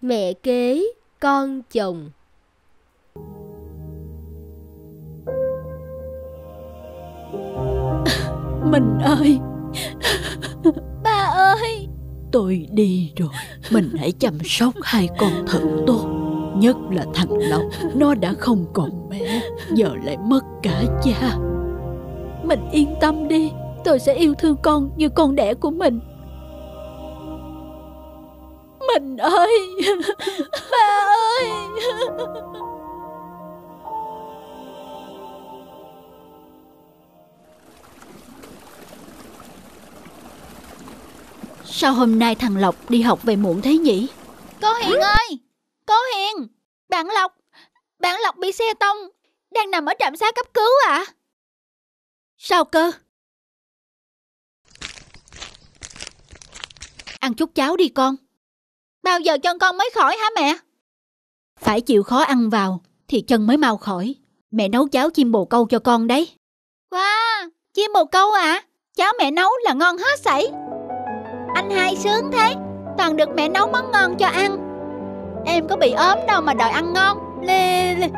Mẹ kế, con chồng. Mình ơi. Ba ơi. Tôi đi rồi. Mình hãy chăm sóc hai con thật tốt. Nhất là thằng Lộc. Nó đã không còn mẹ Giờ lại mất cả cha. Mình yên tâm đi. Tôi sẽ yêu thương con như con đẻ của mình Mình ơi. Ba ơi. Sao hôm nay thằng Lộc đi học về muộn thế nhỉ? Cô Hiền ơi Cô Hiền Bạn Lộc Bạn Lộc bị xe tông Đang nằm ở trạm xá cấp cứu ạ. À? Sao cơ? Ăn chút cháo đi con Bao giờ chân con mới khỏi hả mẹ? Phải chịu khó ăn vào Thì chân mới mau khỏi. Mẹ nấu cháo chim bồ câu cho con đấy. Wow Chim bồ câu à Cháo mẹ nấu là ngon hết sảy. Anh hai sướng thế Toàn được mẹ nấu món ngon cho ăn. Em có bị ốm đâu mà đòi ăn ngon. Lê, lê.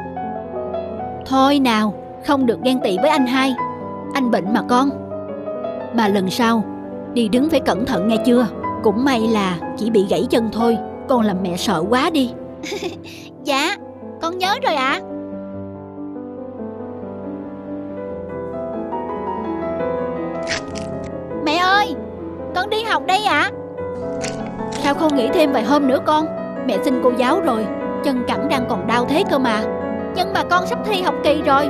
Thôi nào Không được ghen tị với anh hai. Anh bệnh mà con. Mà lần sau Đi đứng phải cẩn thận nghe chưa? Cũng may là chỉ bị gãy chân thôi. Con làm mẹ sợ quá đi Dạ Con nhớ rồi ạ à. Mẹ ơi Con đi học đây ạ à? Sao không nghỉ thêm vài hôm nữa con Mẹ xin cô giáo rồi Chân cẳng đang còn đau thế cơ mà Nhưng mà con sắp thi học kỳ rồi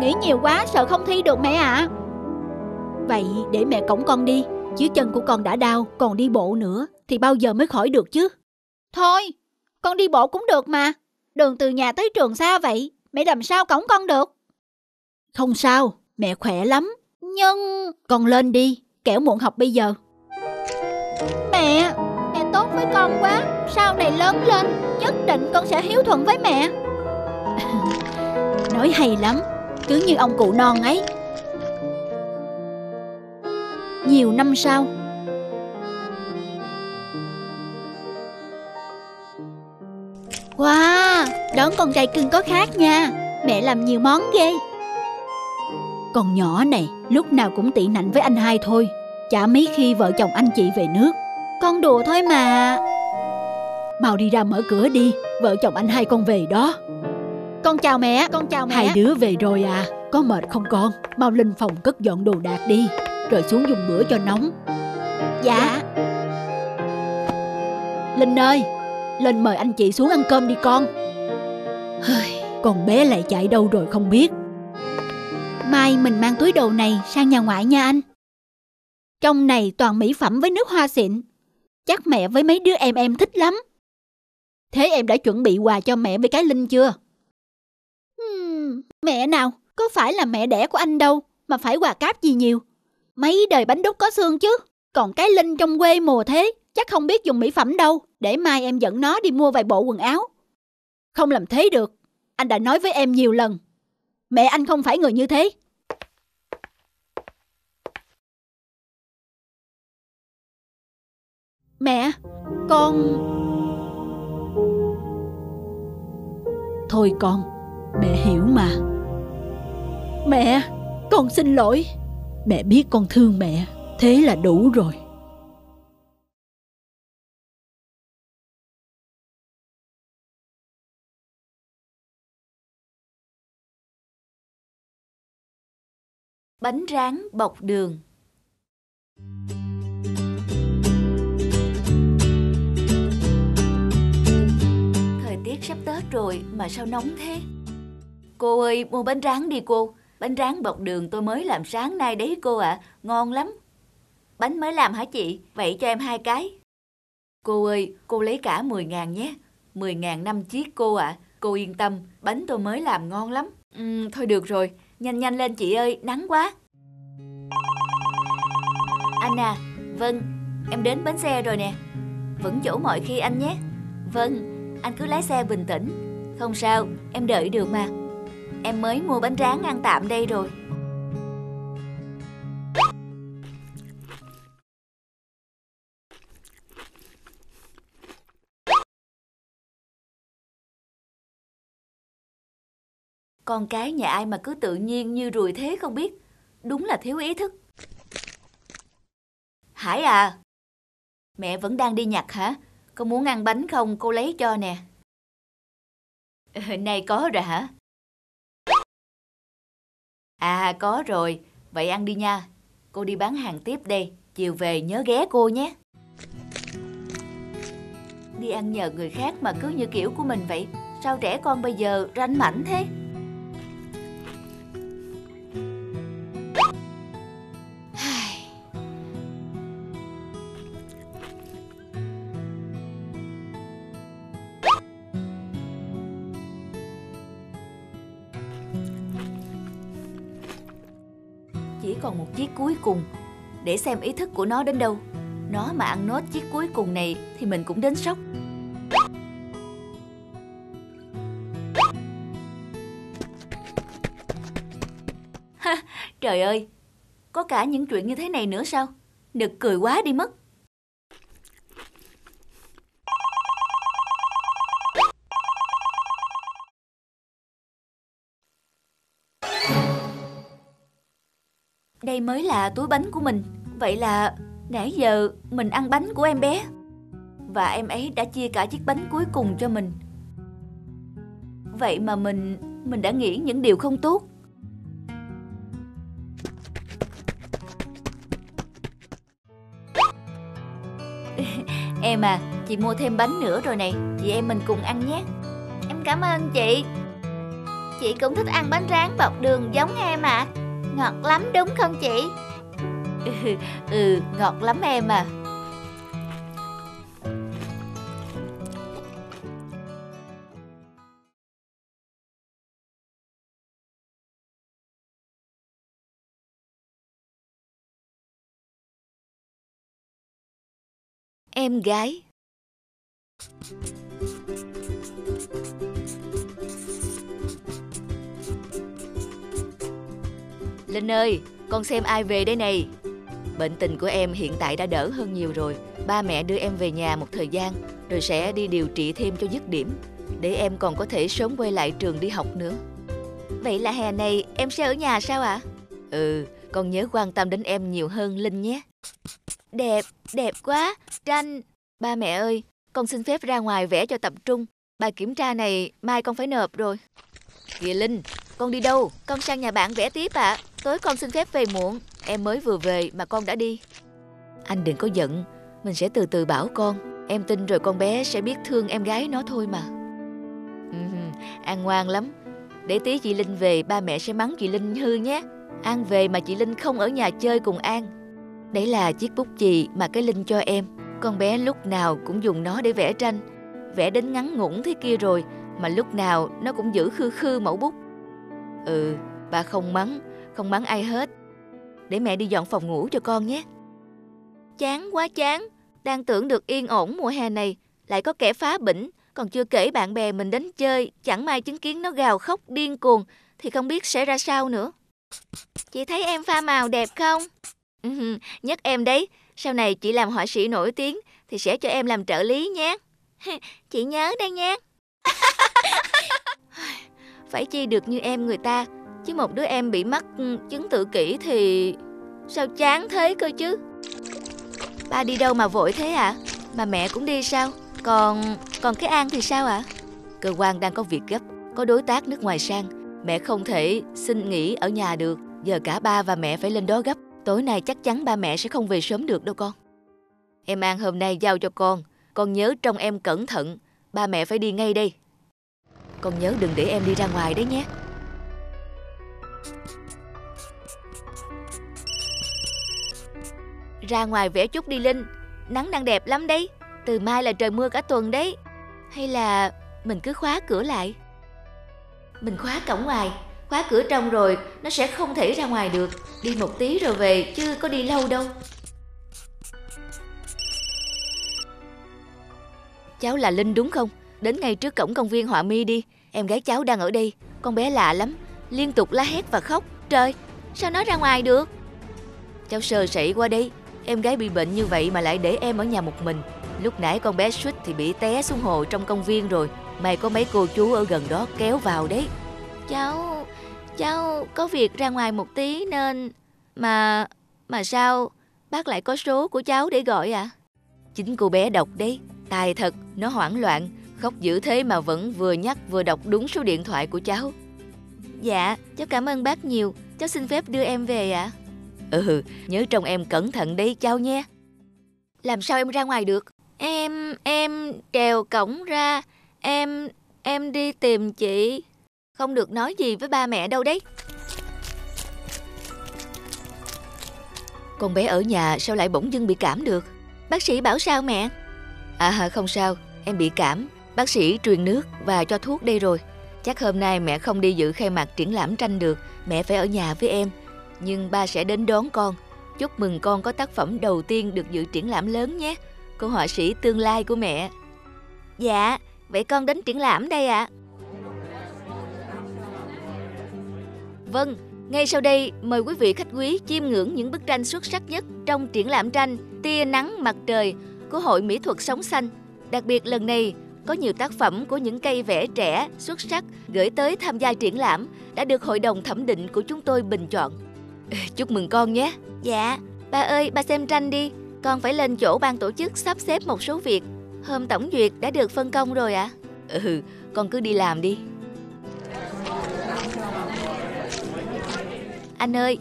Nghĩ nhiều quá sợ không thi được mẹ ạ à. Vậy để mẹ cổng con đi Chứ chân của con đã đau Còn đi bộ nữa Thì bao giờ mới khỏi được chứ Thôi Con đi bộ cũng được mà. Đường từ nhà tới trường xa vậy Mẹ làm sao cổng con được? Không sao Mẹ khỏe lắm. Nhưng Con lên đi Kẻo muộn học bây giờ. Mẹ Mẹ tốt với con quá. Sau này lớn lên Nhất định con sẽ hiếu thuận với mẹ. Nói hay lắm Cứ như ông cụ non ấy. Nhiều năm sau Đón con trai cưng có khác nha. Mẹ làm nhiều món ghê. Con nhỏ này lúc nào cũng tị nạnh với anh hai thôi. Chả mấy khi vợ chồng anh chị về nước. Con đùa thôi mà. Mau đi ra mở cửa đi Vợ chồng anh hai con về đó. Con chào mẹ Con chào mẹ. Hai đứa về rồi à Có mệt không con? Mau lên phòng cất dọn đồ đạc đi Rồi xuống dùng bữa cho nóng. Dạ. Linh ơi Lên mời anh chị xuống ăn cơm đi con Con bé lại chạy đâu rồi không biết. Mai mình mang túi đồ này sang nhà ngoại nha anh. Trong này toàn mỹ phẩm với nước hoa xịn. Chắc mẹ với mấy đứa em em thích lắm. Thế em đã chuẩn bị quà cho mẹ với cái Linh chưa? Hmm, mẹ nào, có phải là mẹ đẻ của anh đâu Mà phải quà cáp gì nhiều? Mấy đời bánh đúc có xương chứ Còn cái Linh trong quê mùa thế Chắc không biết dùng mỹ phẩm đâu. Để mai em dẫn nó đi mua vài bộ quần áo không làm thế được. Anh đã nói với em nhiều lần. Mẹ anh không phải người như thế. Mẹ, con... Thôi con, mẹ hiểu mà. Mẹ, con xin lỗi. Mẹ biết con thương mẹ. Thế là đủ rồi. Bánh rán bọc đường. Thời tiết sắp Tết rồi mà sao nóng thế? Cô ơi mua bánh rán đi cô. Bánh rán bọc đường tôi mới làm sáng nay đấy cô ạ. À. Ngon lắm. Bánh mới làm hả chị? Vậy cho em hai cái. Cô ơi cô lấy cả 10 ngàn nhé. 10 ngàn năm chiếc cô ạ. À. Cô yên tâm bánh tôi mới làm ngon lắm. Ừ, Thôi được rồi. Nhanh nhanh lên chị ơi, nắng quá. Anh à Vâng em đến bến xe rồi nè. Vẫn chỗ mọi khi anh nhé. Vâng anh cứ lái xe bình tĩnh. Không sao, em đợi được mà. Em mới mua bánh rán ăn tạm đây rồi. Con cái nhà ai mà cứ tự nhiên như ruồi thế không biết. Đúng là thiếu ý thức. Hải à, mẹ vẫn đang đi nhặt hả? Con muốn ăn bánh không? Cô lấy cho nè. Ờ, này có rồi hả? À có rồi, vậy ăn đi nha. Cô đi bán hàng tiếp đây, chiều về nhớ ghé cô nhé. Đi ăn nhờ người khác mà cứ như kiểu của mình vậy, sao trẻ con bây giờ ranh mảnh thế? Cùng. Để xem ý thức của nó đến đâu. Nó mà ăn nốt chiếc cuối cùng này Thì mình cũng đến sốc. Ha, Trời ơi Có cả những chuyện như thế này nữa sao? Nực cười quá đi mất. Đây mới là túi bánh của mình. Vậy là nãy giờ mình ăn bánh của em bé. Và em ấy đã chia cả chiếc bánh cuối cùng cho mình. Vậy mà mình Mình đã nghĩ những điều không tốt. Em à, chị mua thêm bánh nữa rồi này. Chị em mình cùng ăn nhé. Em cảm ơn chị. Chị cũng thích ăn bánh rán bọc đường giống em à. Ngọt lắm đúng không chị? Ừ, ừ ngọt lắm em à Em gái Linh ơi, con xem ai về đây này. Bệnh tình của em hiện tại đã đỡ hơn nhiều rồi. Ba mẹ đưa em về nhà một thời gian, rồi sẽ đi điều trị thêm cho dứt điểm, để em còn có thể sớm quay lại trường đi học nữa. Vậy là hè này em sẽ ở nhà sao ạ? À? Ừ, con nhớ quan tâm đến em nhiều hơn Linh nhé. Đẹp, đẹp quá, tranh. Ba mẹ ơi, con xin phép ra ngoài vẽ cho tập trung. Bài kiểm tra này mai con phải nộp rồi. Kìa Linh, con đi đâu? Con sang nhà bạn vẽ tiếp ạ. À. Tối con xin phép về muộn. Em mới vừa về mà con đã đi. Anh đừng có giận. Mình sẽ từ từ bảo con. Em tin rồi con bé sẽ biết thương em gái nó thôi mà. Ừ, An ngoan lắm. Để tí chị Linh về, ba mẹ sẽ mắng chị Linh hư nhé. An về mà chị Linh không ở nhà chơi cùng An. Đấy là chiếc bút chì mà cái Linh cho em. Con bé lúc nào cũng dùng nó để vẽ tranh. Vẽ đến ngắn ngủn thế kia rồi, mà lúc nào nó cũng giữ khư khư mẫu bút. Ừ, ba không mắng, không mắng ai hết. Để mẹ đi dọn phòng ngủ cho con nhé. Chán quá chán, đang tưởng được yên ổn mùa hè này, lại có kẻ phá bỉnh, còn chưa kể bạn bè mình đến chơi, chẳng may chứng kiến nó gào khóc điên cuồng, thì không biết sẽ ra sao nữa. Chị thấy em pha màu đẹp không? Ừ, nhất em đấy, sau này chị làm họa sĩ nổi tiếng thì sẽ cho em làm trợ lý nhé. Chị nhớ đây nhé. Phải chi được như em người ta Chứ một đứa em bị mắc ừ, chứng tự kỷ thì Sao chán thế cơ chứ? Ba đi đâu mà vội thế ạ? À? Mà mẹ cũng đi sao? Còn còn cái An thì sao ạ? À? Cơ quan đang có việc gấp, Có đối tác nước ngoài sang. Mẹ không thể xin nghỉ ở nhà được. Giờ cả ba và mẹ phải lên đó gấp. Tối nay chắc chắn ba mẹ sẽ không về sớm được đâu con. Em An hôm nay giao cho con. Con nhớ trong em cẩn thận. Ba mẹ phải đi ngay đây. Con nhớ đừng để em đi ra ngoài đấy nhé. Ra ngoài vẽ chút đi Linh. Nắng đang đẹp lắm đấy. Từ mai là trời mưa cả tuần đấy. Hay là mình cứ khóa cửa lại? Mình khóa cổng ngoài. Khóa cửa trong rồi Nó sẽ không thể ra ngoài được. Đi một tí rồi về chứ có đi lâu đâu. Cháu là Linh đúng không? Đến ngay trước cổng công viên Họa Mi đi. Em gái cháu đang ở đây. Con bé lạ lắm Liên tục la hét và khóc. Trời sao nó ra ngoài được? Cháu sơ sẩy qua đây Em gái bị bệnh như vậy mà lại để em ở nhà một mình. Lúc nãy con bé suýt thì bị té xuống hồ trong công viên rồi. May có mấy cô chú ở gần đó kéo vào đấy. Cháu Cháu có việc ra ngoài một tí nên Mà Mà sao Bác lại có số của cháu để gọi ạ? À? Chính cô bé đọc đấy. Tài thật Nó hoảng loạn. Khóc dữ thế mà vẫn vừa nhắc vừa đọc đúng số điện thoại của cháu Dạ Cháu cảm ơn bác nhiều. Cháu xin phép đưa em về ạ. À? Ừ Nhớ trông em cẩn thận đấy cháu nhé Làm sao em ra ngoài được? Em Em trèo cổng ra. Em Em đi tìm chị. Không được nói gì với ba mẹ đâu đấy. Con bé ở nhà sao lại bỗng dưng bị cảm được? Bác sĩ bảo sao mẹ? À không sao Em bị cảm. Bác sĩ truyền nước và cho thuốc đây rồi Chắc hôm nay mẹ không đi dự khai mạc triển lãm tranh được Mẹ phải ở nhà với em Nhưng ba sẽ đến đón con Chúc mừng con có tác phẩm đầu tiên được dự triển lãm lớn nhé Cô họa sĩ tương lai của mẹ Dạ Vậy con đến triển lãm đây ạ à. Vâng ngay sau đây, mời quý vị khách quý chiêm ngưỡng những bức tranh xuất sắc nhất trong triển lãm tranh Tia nắng mặt trời của Hội Mỹ thuật Sống Xanh. Đặc biệt lần này, có nhiều tác phẩm của những cây vẽ trẻ xuất sắc gửi tới tham gia triển lãm đã được hội đồng thẩm định của chúng tôi bình chọn. Chúc mừng con nhé. Dạ, ba ơi, ba xem tranh đi. Con phải lên chỗ ban tổ chức sắp xếp một số việc. Hôm tổng duyệt đã được phân công rồi ạ. À? Ừ, con cứ đi làm đi. Anh ơi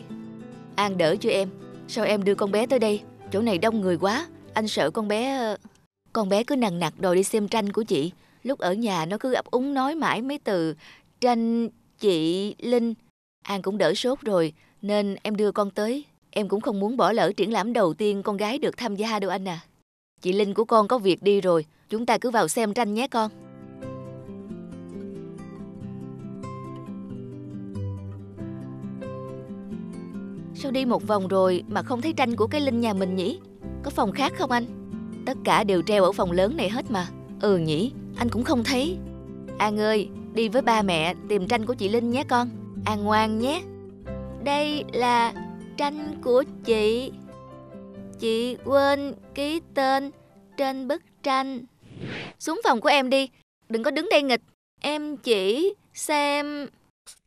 An đỡ cho em Sao em đưa con bé tới đây Chỗ này đông người quá Anh sợ con bé ờ, con bé cứ nằng nặc đòi đi xem tranh của chị. Lúc ở nhà nó cứ ấp úng nói mãi mấy từ, Tranh chị Linh. An cũng đỡ sốt rồi, Nên em đưa con tới. Em cũng không muốn bỏ lỡ triển lãm đầu tiên con gái được tham gia đâu anh à. Chị Linh của con có việc đi rồi, Chúng ta cứ vào xem tranh nhé con. Sao đi một vòng rồi mà không thấy tranh của cái Linh nhà mình nhỉ? Có phòng khác không anh? Tất cả đều treo ở phòng lớn này hết mà. Ừ nhỉ, anh cũng không thấy. An ơi, đi với ba mẹ tìm tranh của chị Linh nhé con. An ngoan nhé. Đây là tranh của chị. Chị quên ký tên trên bức tranh. Xuống phòng của em đi, đừng có đứng đây nghịch. Em chỉ xem...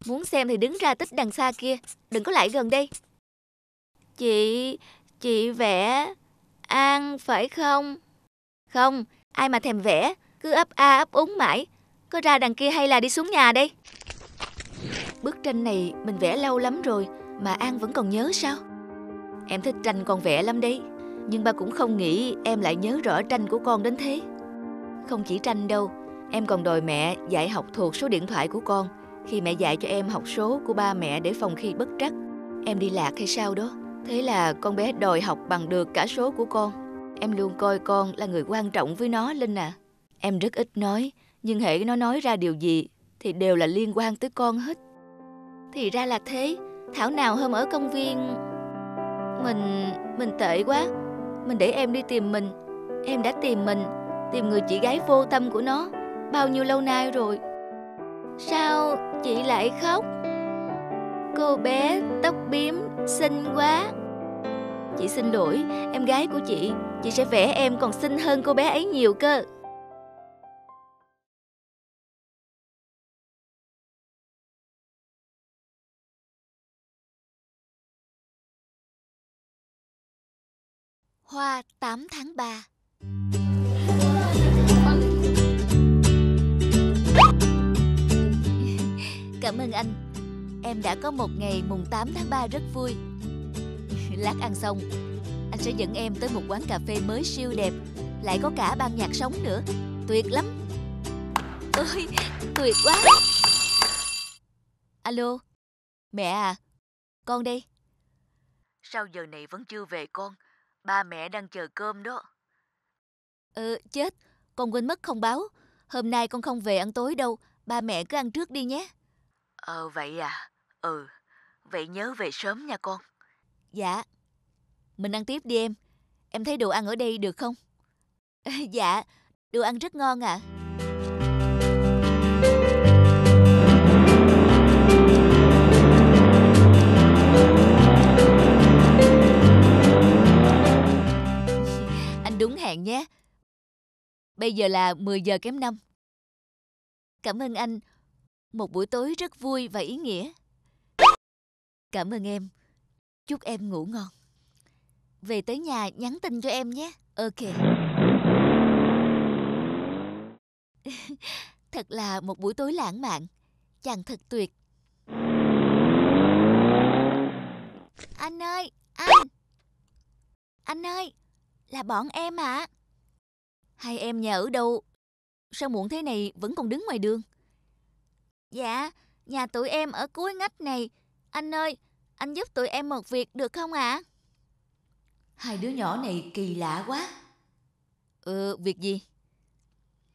Muốn xem thì đứng ra tích đằng xa kia, đừng có lại gần đây. Chị, chị vẽ An phải không? Không, ai mà thèm vẽ, cứ ấp a ấp úng mãi. Có ra đằng kia hay là đi xuống nhà đây? Bức tranh này mình vẽ lâu lắm rồi mà An vẫn còn nhớ sao? Em thích tranh con vẽ lắm đấy, nhưng ba cũng không nghĩ em lại nhớ rõ tranh của con đến thế. Không chỉ tranh đâu, em còn đòi mẹ dạy học thuộc số điện thoại của con khi mẹ dạy cho em học số của ba mẹ để phòng khi bất trắc. Em đi lạc hay sao đó? Thế là con bé đòi học bằng được cả số của con. Em luôn coi con là người quan trọng với nó, Linh à. Em rất ít nói, nhưng hệ nó nói ra điều gì thì đều là liên quan tới con hết. Thì ra là thế, thảo nào hôm ở công viên... Mình... mình tệ quá. Mình để em đi tìm mình. Em đã tìm mình, tìm người chị gái vô tâm của nó, bao nhiêu lâu nay rồi. Sao chị lại khóc? Cô bé tóc bím xinh quá. Chị xin lỗi, em gái của chị. Chị sẽ vẽ em còn xinh hơn cô bé ấy nhiều cơ. Hoa 8 tháng 3 Cảm ơn anh Em đã có một ngày mùng 8 tháng 3 rất vui. Lát ăn xong Anh sẽ dẫn em tới một quán cà phê mới siêu đẹp. Lại có cả ban nhạc sống nữa. Tuyệt lắm. Ôi tuyệt quá. Alo Mẹ à Con đây. Sao giờ này vẫn chưa về con? Ba mẹ đang chờ cơm đó. Ừ chết. Con quên mất không báo. Hôm nay con không về ăn tối đâu. Ba mẹ cứ ăn trước đi nhé Ờ vậy à Ừ, vậy nhớ về sớm nha con. Dạ. Mình ăn tiếp đi em. Em thấy đồ ăn ở đây được không? dạ, đồ ăn rất ngon ạ. À. Anh đúng hẹn nhé. Bây giờ là 10 giờ kém 5. Cảm ơn anh. Một buổi tối rất vui và ý nghĩa. Cảm ơn em. Chúc em ngủ ngon. Về tới nhà nhắn tin cho em nhé. Ok. thật là một buổi tối lãng mạn. Chàng thật tuyệt. Anh ơi, anh. Anh ơi, là bọn em à? Hai em nhà ở đâu? Sao muộn thế này vẫn còn đứng ngoài đường? Dạ, nhà tụi em ở cuối ngách này. Anh ơi, anh giúp tụi em một việc được không ạ? À? Hai đứa nhỏ này kỳ lạ quá. Ừ, việc gì?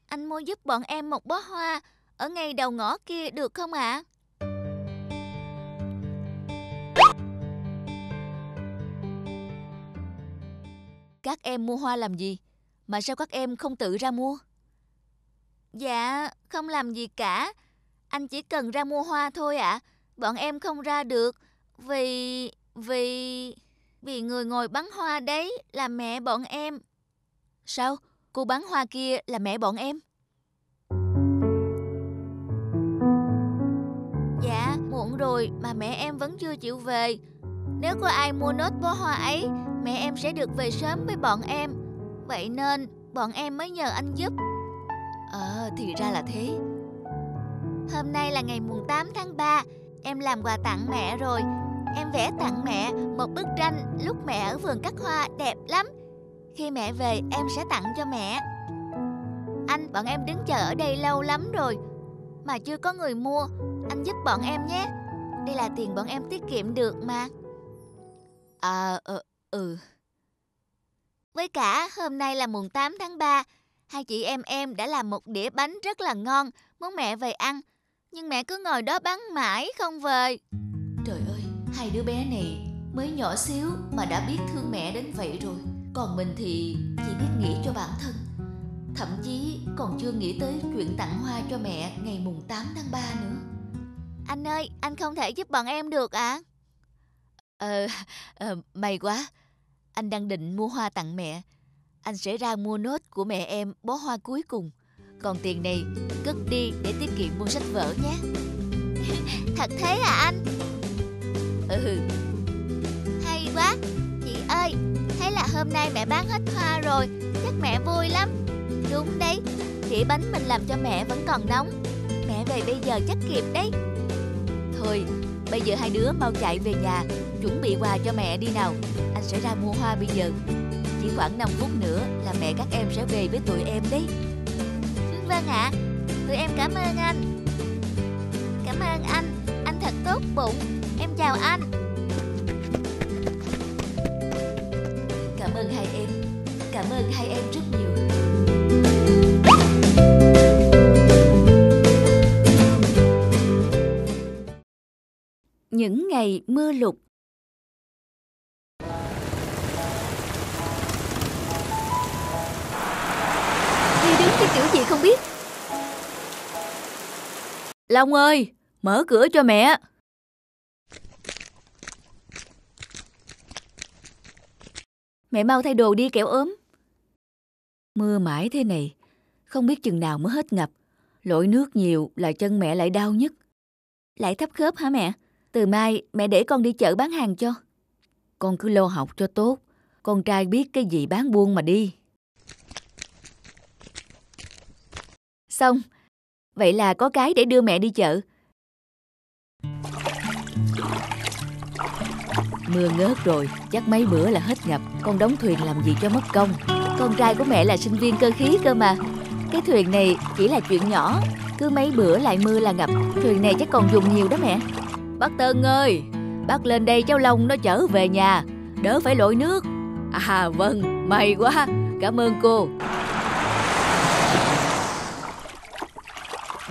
Anh mua giúp bọn em một bó hoa ở ngay đầu ngõ kia được không ạ? À? Các em mua hoa làm gì? Mà sao các em không tự ra mua? Dạ, không làm gì cả. Anh chỉ cần ra mua hoa thôi ạ. À. Bọn em không ra được vì vì vì người ngồi bắn hoa đấy là mẹ bọn em. Sao? Cô bắn hoa kia là mẹ bọn em? Dạ, muộn rồi mà mẹ em vẫn chưa chịu về. Nếu có ai mua nốt bó hoa ấy, mẹ em sẽ được về sớm với bọn em. Vậy nên bọn em mới nhờ anh giúp. Ờ, thì ra là thế. Hôm nay là ngày mùng 8 tháng 3, em làm quà tặng mẹ rồi. Em vẽ tặng mẹ một bức tranh lúc mẹ ở vườn cắt hoa đẹp lắm. Khi mẹ về em sẽ tặng cho mẹ. Anh, bọn em đứng chờ ở đây lâu lắm rồi mà chưa có người mua. Anh giúp bọn em nhé. Đây là tiền bọn em tiết kiệm được mà. À, ừ. Với cả hôm nay là mùng 8 tháng 3, hai chị em em đã làm một đĩa bánh rất là ngon, muốn mẹ về ăn. Nhưng mẹ cứ ngồi đó bắn mãi không về. Trời ơi, hai đứa bé này mới nhỏ xíu mà đã biết thương mẹ đến vậy rồi. Còn mình thì chỉ biết nghĩ cho bản thân. Thậm chí còn chưa nghĩ tới chuyện tặng hoa cho mẹ ngày mùng 8 tháng 3 nữa. Anh ơi, anh không thể giúp bọn em được à? Ờ, ờ, may quá. Anh đang định mua hoa tặng mẹ. Anh sẽ ra mua nốt của mẹ em bó hoa cuối cùng. Còn tiền này cất đi để tiết kiệm mua sách vở nhé. Thật thế à anh? Ừ, ừ. Hay quá. Chị ơi, thế là hôm nay mẹ bán hết hoa rồi. Chắc mẹ vui lắm. Đúng đấy, đĩa bánh mình làm cho mẹ vẫn còn nóng. Mẹ về bây giờ chắc kịp đấy. Thôi, bây giờ hai đứa mau chạy về nhà chuẩn bị quà cho mẹ đi nào Anh sẽ ra mua hoa bây giờ Chỉ khoảng 5 phút nữa là mẹ các em sẽ về với tụi em đấy Vâng ạ. Tụi em cảm ơn anh. Cảm ơn anh. Anh thật tốt bụng. Em chào anh. Cảm ơn hai em. Cảm ơn hai em rất nhiều. Những ngày mưa lụt kiểu gì không biết. Long ơi, Mở cửa cho mẹ. Mẹ mau thay đồ đi kẻo ốm. Mưa mãi thế này, Không biết chừng nào mới hết ngập. Lội nước nhiều là chân mẹ lại đau nhất. Lại thấp khớp hả mẹ? Từ mai mẹ để con đi chợ bán hàng cho. Con cứ lo học cho tốt. Con trai biết cái gì bán buôn mà đi. Xong, vậy là có cái để đưa mẹ đi chợ. Mưa ngớt rồi, chắc mấy bữa là hết ngập, con đóng thuyền làm gì cho mất công. Con trai của mẹ là sinh viên cơ khí cơ mà. Cái thuyền này chỉ là chuyện nhỏ, cứ mấy bữa lại mưa là ngập, thuyền này chắc còn dùng nhiều đó mẹ. Bác Tân ơi, bác lên đây cháu Long nó chở về nhà, đỡ phải lội nước. À vâng, may quá, cảm ơn cô.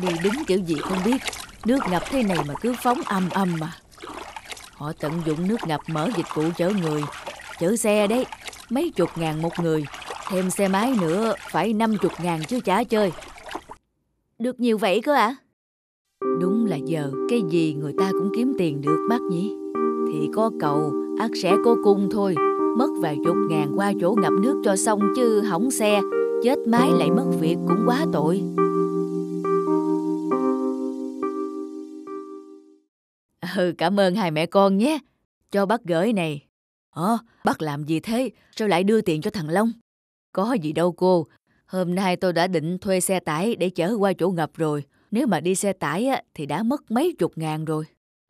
Đi đứng kiểu gì không biết. Nước ngập thế này mà cứ phóng âm âm mà. Họ tận dụng nước ngập mở dịch vụ chở người. Chở xe đấy Mấy chục ngàn một người. Thêm xe máy nữa phải năm chục ngàn chứ chả chơi. Được nhiều vậy cơ ạ? À? Đúng là giờ Cái gì người ta cũng kiếm tiền được bác nhỉ? Thì có cầu ắt sẽ có cung thôi. Mất vài chục ngàn qua chỗ ngập nước cho xong chứ hỏng xe. Chết máy lại mất việc cũng quá tội Ừ, cảm ơn hai mẹ con nhé. Cho bác gửi này. Ờ, bác làm gì thế? Sao lại đưa tiền cho thằng Long? Có gì đâu cô. Hôm nay tôi đã định thuê xe tải để chở qua chỗ ngập rồi. Nếu mà đi xe tải á, thì đã mất mấy chục ngàn rồi.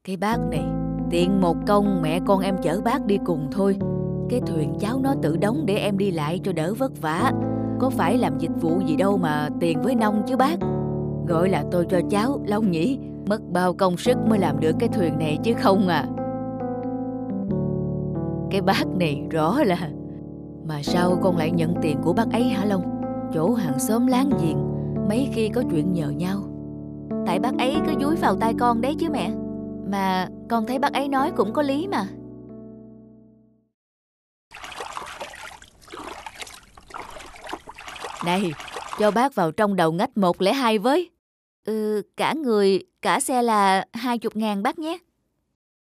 Cái bác này, tiện một công mẹ con em chở bác đi cùng thôi. Cái thuyền cháu nó tự đóng để em đi lại cho đỡ vất vả. Có phải làm dịch vụ gì đâu mà tiền với nông chứ bác. Gọi là tôi cho cháu, Long nhỉ. Mất bao công sức mới làm được cái thuyền này chứ không à. Cái bác này rõ là, Mà sao con lại nhận tiền của bác ấy hả Long? Chỗ hàng xóm láng giềng, Mấy khi có chuyện nhờ nhau. Tại bác ấy cứ dúi vào tay con đấy chứ mẹ. Mà con thấy bác ấy nói cũng có lý mà. Này, cho bác vào trong đầu ngách 102 với. Ừ cả người cả xe là hai chục ngàn bác nhé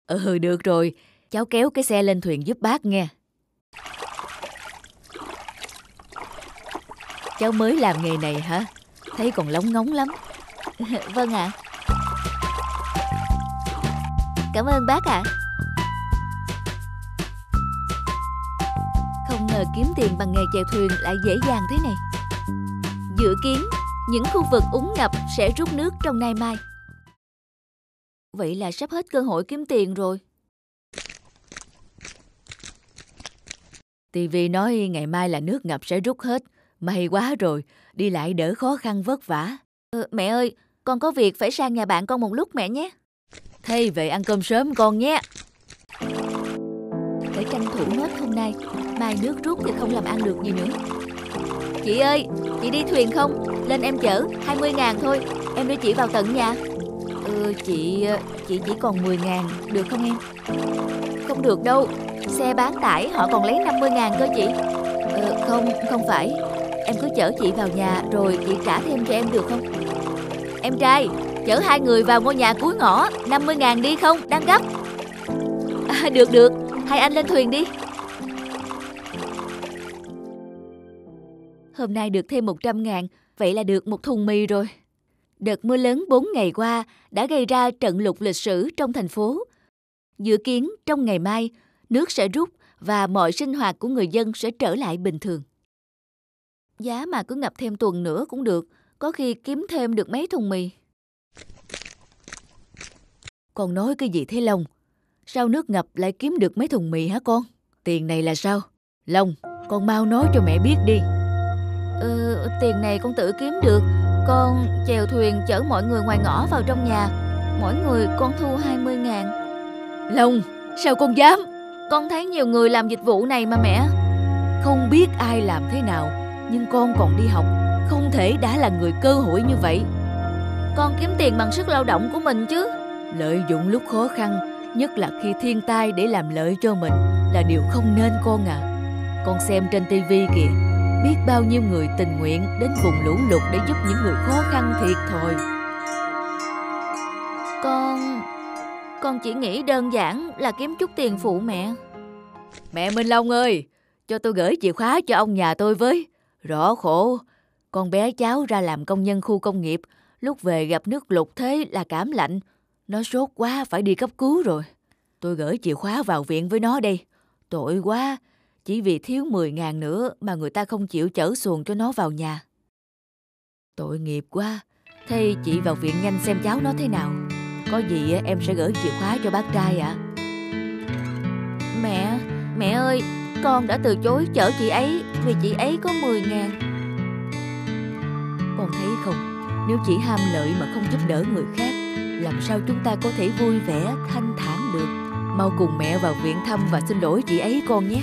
Ừ được rồi Cháu kéo cái xe lên thuyền giúp bác nghe. Cháu mới làm nghề này hả? Thấy còn lóng ngóng lắm. vâng ạ. À. Cảm ơn bác ạ. À. Không ngờ kiếm tiền bằng nghề chèo thuyền lại dễ dàng thế này. Dự kiến, những khu vực úng ngập sẽ rút nước trong nay mai. Vậy là sắp hết cơ hội kiếm tiền rồi. TV nói ngày mai là nước ngập sẽ rút hết. May quá rồi, đi lại đỡ khó khăn vất vả. Ừ, mẹ ơi, con có việc phải sang nhà bạn con một lúc mẹ nhé. Thế về ăn cơm sớm con nhé. Phải tranh thủ nốt hôm nay, mai nước rút thì không làm ăn được gì nữa. Chị ơi, chị đi thuyền không? Lên em chở, 20 ngàn thôi, em đưa chị vào tận nhà. Ừ, chị, chị chỉ còn 10 ngàn, được không em? Không được đâu, Xe bán tải họ còn lấy 50 ngàn cơ chị. Ờ, Không, không phải. Em cứ chở chị vào nhà rồi chị trả thêm cho em được không? Em trai, chở hai người vào ngôi nhà cuối ngõ 50 ngàn đi không, đang gấp à, Được được, hai anh lên thuyền đi. Hôm nay được thêm 100 ngàn Vậy là được một thùng mì rồi Đợt mưa lớn 4 ngày qua đã gây ra trận lụt lịch sử trong thành phố. Dự kiến trong ngày mai, nước sẽ rút và mọi sinh hoạt của người dân sẽ trở lại bình thường. Giá mà cứ ngập thêm tuần nữa cũng được, có khi kiếm thêm được mấy thùng mì. Con nói cái gì thế Long? Sao nước ngập lại kiếm được mấy thùng mì hả con? Tiền này là sao? Long, con mau nói cho mẹ biết đi. Ừ, tiền này con tự kiếm được. Con chèo thuyền chở mọi người ngoài ngõ vào trong nhà. Mỗi người con thu 20 ngàn. Long, sao con dám? Con thấy nhiều người làm dịch vụ này mà mẹ Không biết ai làm thế nào Nhưng con còn đi học Không thể đã là người cơ hội như vậy Con kiếm tiền bằng sức lao động của mình chứ Lợi dụng lúc khó khăn Nhất là khi thiên tai để làm lợi cho mình Là điều không nên con à Con xem trên tivi kìa Biết bao nhiêu người tình nguyện Đến vùng lũ lụt để giúp những người khó khăn thiệt thòi Con con chỉ nghĩ đơn giản là kiếm chút tiền phụ mẹ. Mẹ Minh Long ơi, cho tôi gửi chìa khóa cho ông nhà tôi với. Rõ khổ, con bé cháu ra làm công nhân khu công nghiệp, lúc về gặp nước lụt thế là cảm lạnh. Nó sốt quá phải đi cấp cứu rồi. Tôi gửi chìa khóa vào viện với nó đây. Tội quá, chỉ vì thiếu 10 ngàn nữa mà người ta không chịu chở xuồng cho nó vào nhà. Tội nghiệp quá, thế chị vào viện nhanh xem cháu nó thế nào. Có gì em sẽ gửi chìa khóa cho bác trai ạ. À? Mẹ, mẹ ơi, con đã từ chối chở chị ấy vì chị ấy có 10 ngàn. Con thấy không, nếu chỉ ham lợi mà không giúp đỡ người khác, làm sao chúng ta có thể vui vẻ, thanh thản được. Mau cùng mẹ vào viện thăm và xin lỗi chị ấy con nhé.